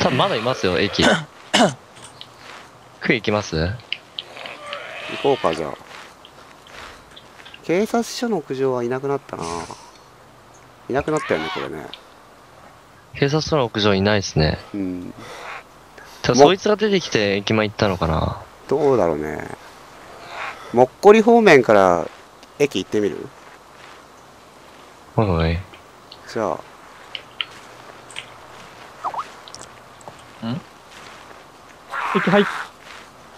多分まだいますよ、駅。区行きます？行こうかじゃあ。警察署の屋上はいなくなったな。いなくなったよねこれね。警察署の屋上いないですね。うん。ただそいつが出てきて駅前行ったのかな？どうだろうね。もっこり方面から駅行ってみる？おいおい。じゃあ駅入っ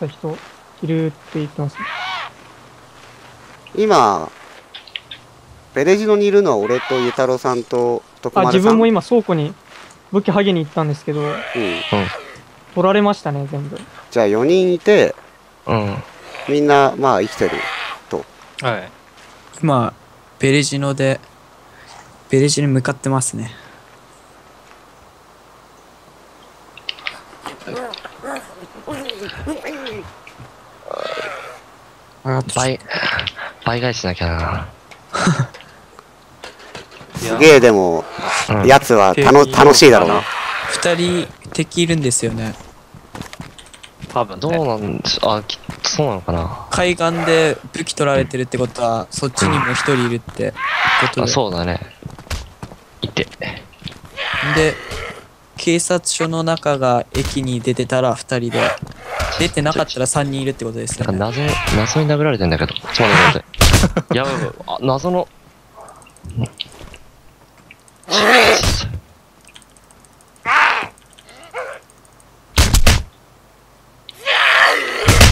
た人いるって言ってます。今ベレジノにいるのは俺とゆたろさんと徳あ、丸さん自分も今倉庫に武器ハゲに行ったんですけど、うん、取られましたね、全部。じゃあ4人いてうん。みんなまあ生きてるとはい。今、ベレジノで、ベレジノに向かってますね。あ倍、倍返ししなきゃな。すげえでもうん。やつはたの楽しいだろうな二人敵いるんですよね。多分ね。どうなんでしょう。あ、きっとそうなのかな。海岸で武器取られてるってことは、そっちにも一人いるってことあ、で。そうだね。いて。で、警察署の中が駅に出てたら二人で、出てなかったら三人いるってことですなんか。謎、謎に殴られてんだけど。ちょっと待って待って。や ばいやばい。あ、謎の。ん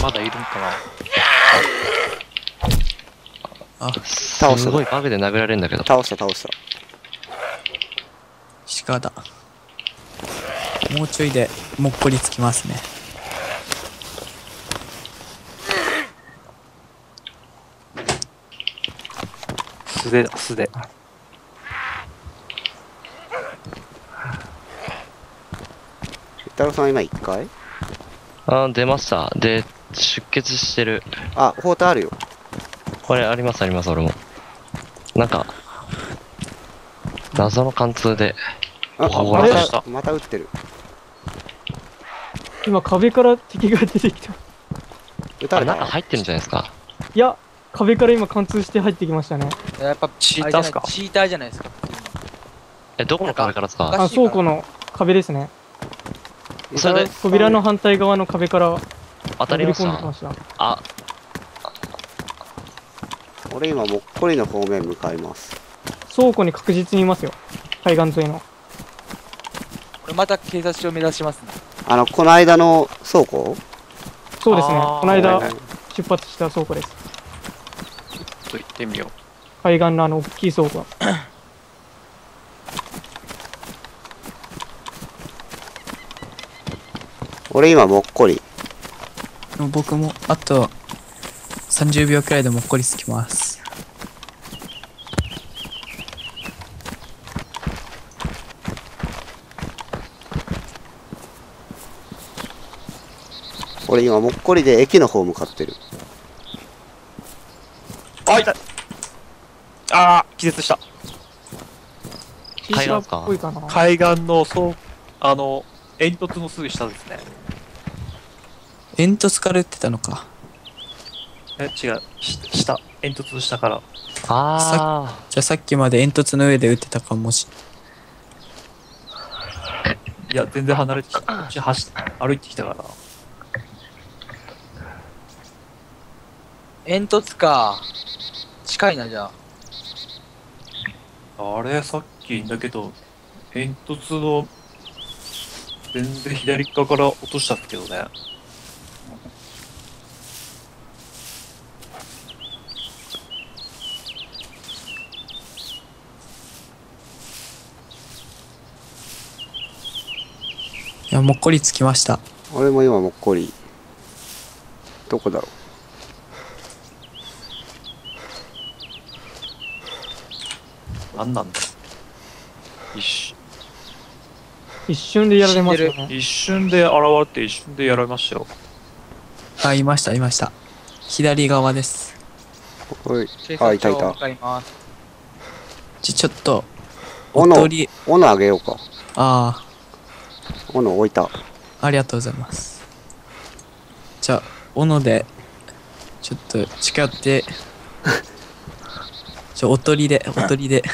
まだいるんかな。あ、すごいバグで殴られるんだけど。倒した倒した鹿だ。もうちょいでもっこりつきますね。素手だ、素手。ゆたろさん今1階あ、出ました。で、出血してる。あ包帯あるよこれありますあります、俺も。なんか、謎の貫通で。あおまたまた撃ってる今壁から敵が出てきた。撃たれたあれ中入ってるんじゃないですか？いや、壁から今貫通して入ってきましたね。やっぱチーターっすか？あれじゃないチーターじゃないですかえ、どこの壁からですか？あ、倉庫の壁ですね。それで扉の反対側の壁から当たりまし込んできまたした。あ、俺今もっこりの方面向かいます倉庫に確実にいますよ。海岸沿いの。これまた警察署を目指しますねあのこの間の倉庫？そうですね。この間出発した倉庫です。ちょっと行ってみよう。海岸のあの大きい倉庫が。俺今もっこり僕もあと30秒くらいでもっこりつきます。俺今もっこりで駅の方向かってるあ、痛いあー、気絶した。シーサーっぽいかな。海岸の、そう、あの、煙突のすぐ下ですね。煙突から撃ってたのか。え、違う。し下。煙突の下から。あじゃあさっきまで煙突の上で撃ってたかもしいや、全然離れてきた。こっち走っ歩いてきたから。煙突か近いなじゃああれ、さっきだけど、煙突の、全然左側から落としたけどね。いや、もっこりつきました。俺も今もっこりどこだろなんなんだ一瞬一瞬でやられますよね。一瞬で現れて一瞬でやられましたよ。あ、いました、いました。左側です。うおい警あいたいたちょ、ちょっと、斧おとり、斧あげようかああ、斧置いた。ありがとうございます。じゃあ、斧で、ちょっと近寄って、ちょ、おとりで、おとりで。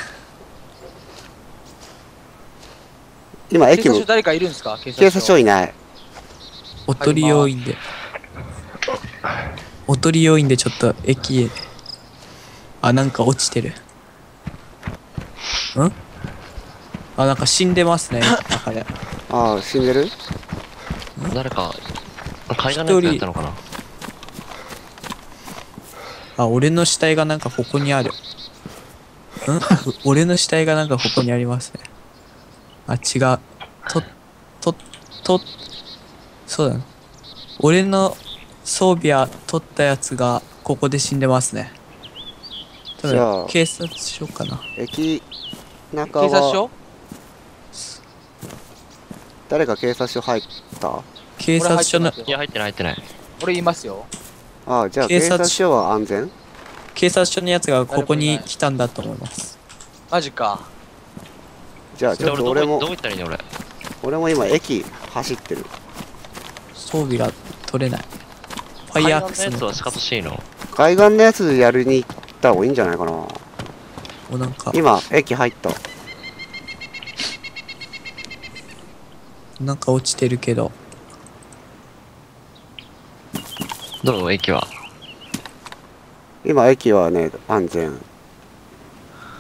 今、駅も警察署、誰かいるんですか？警警察署いない。おとり要員で。おとり要員でちょっと駅へ。あ、なんか落ちてる。ん？あ、なんか死んでますね、中で。ああ、死んでる？誰か、海岸のやつやったのかな？あ、俺の死体がなんかここにある。ん？俺の死体がなんかここにありますね。あ、違う。と、と、と、そうだね。俺の装備は取ったやつがここで死んでますね。たじゃあだ、警察署かな。駅中は、警察署？誰か警察署入った？警察署のいや、入ってない入ってない。俺いますよ。ああ、じゃあ警察署は安全？警察署のやつがここに来たんだと思います。マジか。じゃあちょっと俺も俺どこ行ったらいいの俺。俺も今駅走ってる装備が取れない。ファイアアックスの海岸のやつは仕方しいの？海岸のやつやりに行った方がいいんじゃないかなもうなんか、今駅入ったなんか落ちてるけど。どう？駅は？今駅はね安全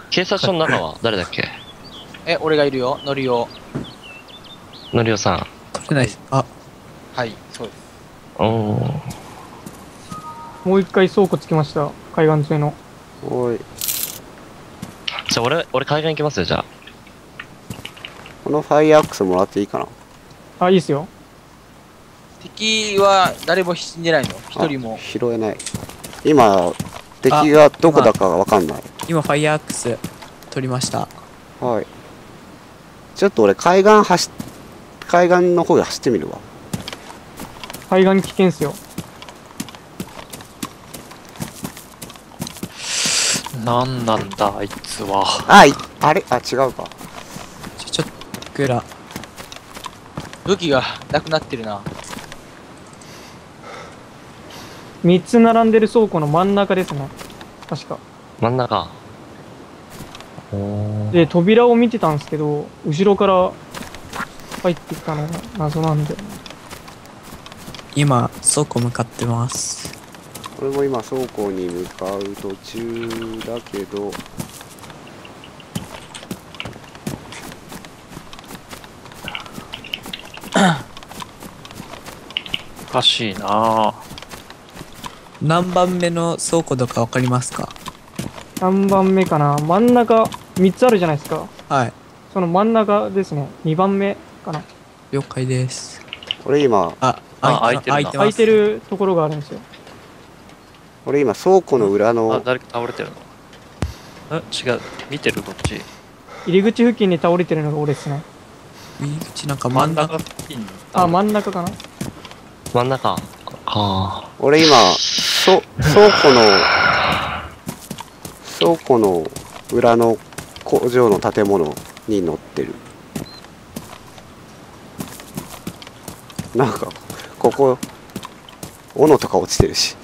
警察署の中は 誰だっけ？え、俺がいるよ。乗りよ。のりおさん。取れないです。あ、はい、そうです。おー。もう一回倉庫つきました。海岸中の。おいじゃあ俺、俺海岸行きますよ、じゃあ。このファイアアックスもらっていいかな？あ、いいっすよ。敵は誰も死んでないの？一人もあ。拾えない今敵がどこだかわかんない今ファイアアックス取りました。はいちょっと俺海岸走海岸の方で走ってみるわ海岸危険っすよ。なんなんだ、あいつは。あいあれ？あ違うかちょ、ちょっと、グラ。武器がなくなってるな。3つ並んでる倉庫の真ん中ですね。確か。真ん中。で、扉を見てたんですけど、後ろから入ってきたのが謎なんで。今、倉庫向かってます。俺も今倉庫に向かう途中だけどおかしいな何番目の倉庫とかわかりますか？何番目かな？真ん中3つあるじゃないですか。はい。その真ん中ですね。2番目かな。了解です。俺今あ、あ開い開いてるな開いてます。空いてるところがあるんですよ。俺今倉庫の裏あ、の誰か倒れてるの？ん違う。見てるこっち。入り口付近に倒れてるのが俺ですね。入り口なんか真ん中？中付近に。あ、真ん中かな。真ん中。か俺今そ倉庫の倉庫の裏の工場の建物に乗ってるなんかここ斧とか落ちてるし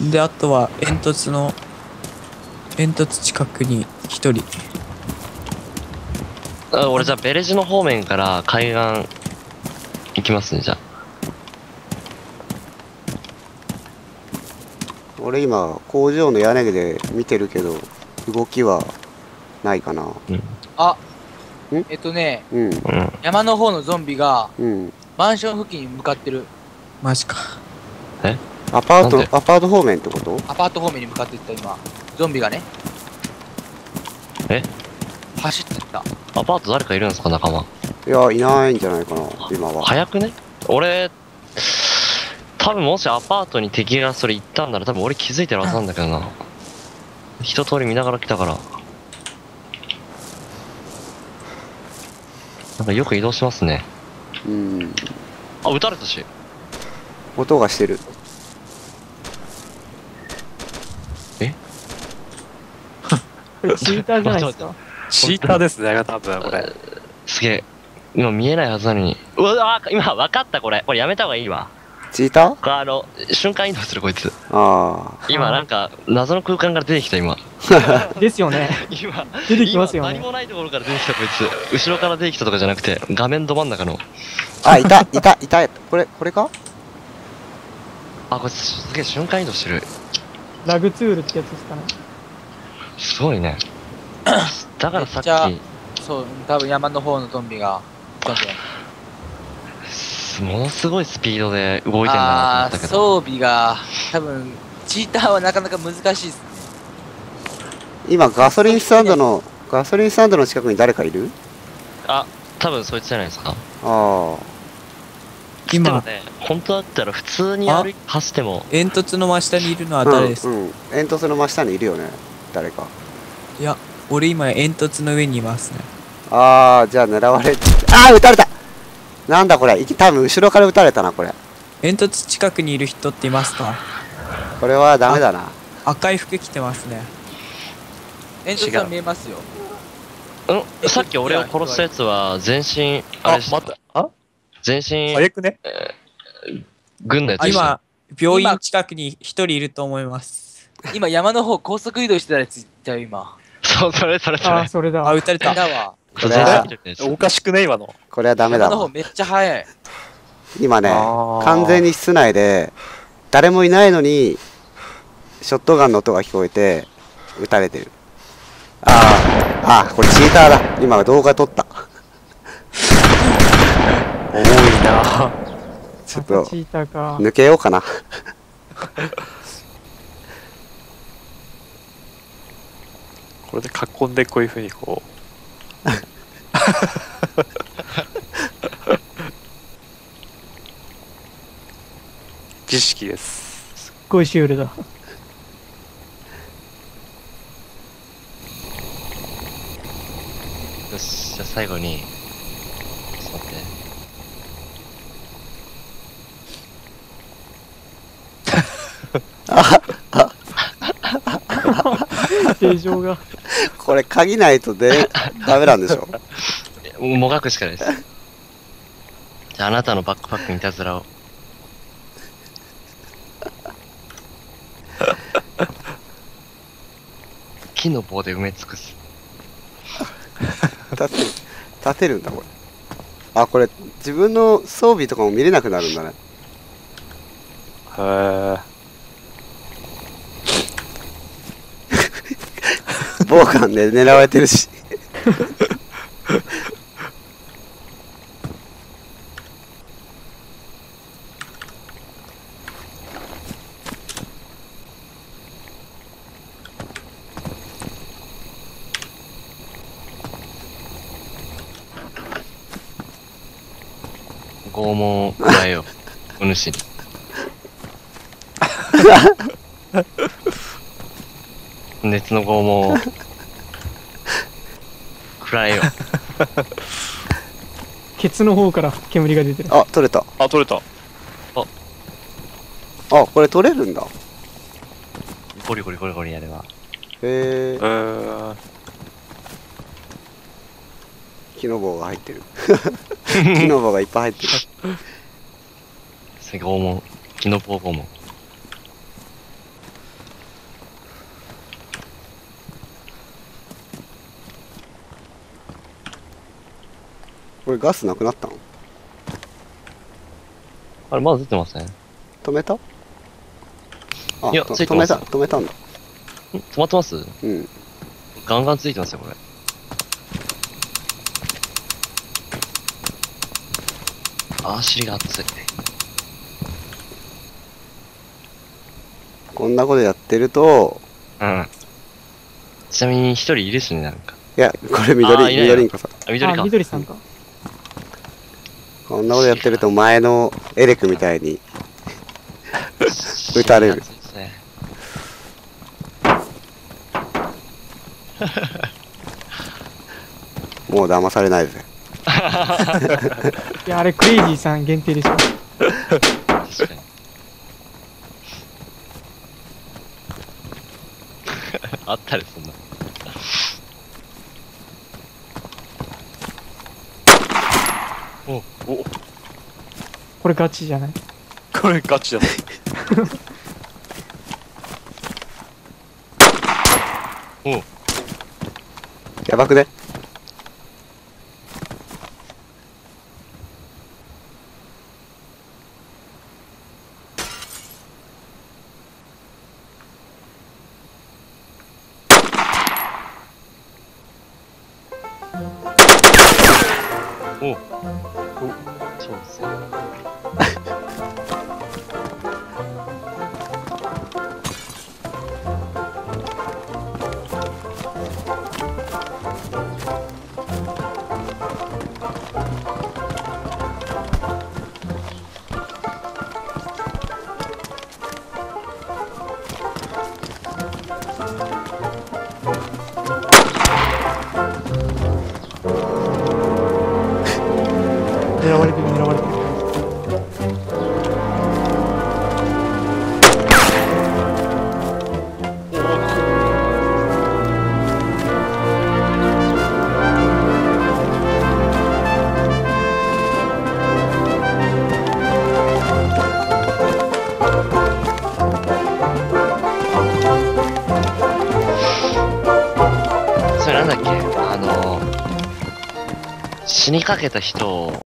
で、あとは煙突の、煙突近くに一人。あ俺じゃあベレジの方面から海岸行きますね、じゃあ。俺今工場の屋根で見てるけど動きはないかなあん？えっとね、うんうん。山の方のゾンビがうんマンション付近に向かってる。マジか。アパートアパート方面ってこと？アパート方面に向かっていった今。ゾンビがね。え？走ってった。アパート誰かいるんですか、仲間？いやいないんじゃないかな今は早くね？俺、多分もしアパートに敵がそれ行ったんなら多分俺気づいてるはずなんだけどな。一通り見ながら来たから。なんかよく移動しますね。うんあ、撃たれたし。音がしてる これチーターじゃないですか？チーターですね、多分これ。すげえ。今見えないはずなのに。うわ、今分かったこれ。これやめた方がいいわ。チーターこれあの、瞬間移動するこいつ。あ今なんか、謎の空間から出てきた今。ですよね。今、出てきますよね今何もないところから出てきたこいつ。後ろから出てきたとかじゃなくて、画面ど真ん中の。あ。あ、いた、いた、いた。これ、これか？あ、こいつすげえ瞬間移動してる。ラグツールってやつですかね。すごいね。だからさっき、そう、多分山の方のゾンビが、どんどん。ものすごいスピードで動いてんだなと思ったけど。装備が、多分、チーターはなかなか難しいですね。今、ガソリンスタンドの、ガソリンスタンドの近くに誰かいる？あ、多分そいつじゃないですか。ああ。でも今、ね、本当だったら普通に歩い走っても、煙突の真下にいるのは誰ですか、うん、うん。煙突の真下にいるよね。誰か。いや、俺今煙突の上にいますね。ああ、じゃあ狙われ、ああ、撃たれたなんだこれ。多分後ろから撃たれたな、これ。煙突近くにいる人っていますか？これはダメだな。赤い服着てますね。煙突は見えますよ。うん、さっき俺を殺したやつは全身、あれしたあ全身、早くね軍のやつ。今、病院近くに一人いると思います。今山の方高速移動してたやついたよ、今。そう、それそれそああ、れ。それだ。あ、撃たれた。だわ。これはおかしくね今の。これはダメだわ。山の方めっちゃ速い。今ね完全に室内で、誰もいないのに、ショットガンの音が聞こえて、撃たれてる。ああ、ああ、これチーターだ。今動画撮った。多いなちょっとチ、ーターか。抜けようかな。これで囲んでこういう風にこう。知識です。すっごいシュールだ。よし、じゃあ最後に、ちょっと待って。形状が。これ鍵ないとで、ダメなんでしょもがくしかないです。じゃああなたのバックパックにいたずらを。木の棒で埋め尽くす。立てる、立てるんだ、これ。あ、これ、自分の装備とかも見れなくなるんだね。へー暴漢で狙われてるし。拷問を加えよう。お主に。熱の拷問を。食らえよ。ケツの方から煙が出てる。あ、取れた。あ、取れた。あ、これ取れるんだ。ゴリゴリゴリゴリやれば。へええ、ー、木の棒が入ってる。木の棒がいっぱい入ってる。それ拷問。木の棒拷問。これガスなくなったの？あれ、まだ出てません？ん止めた？あ、いやとついてます止めた、止めたんだ。止まってます？うん。ガンガンついてますよ、これ。あー、尻が熱い。こんなことやってると、うん。ちなみに一人いるしね、なんか。いや、これあー緑、いない緑んこさん。あ、緑か。あ、緑さんか。こんなことやってると前のエレクみたいに、撃たれる もう騙されないぜ。いや、あれクレイジーさん限定でしょ。あったりすんな。お、お。これガチじゃない？これガチじゃない？おやばくね？そうですね。狙われてる狙われてる。それなんだっけ？あの、死にかけた人を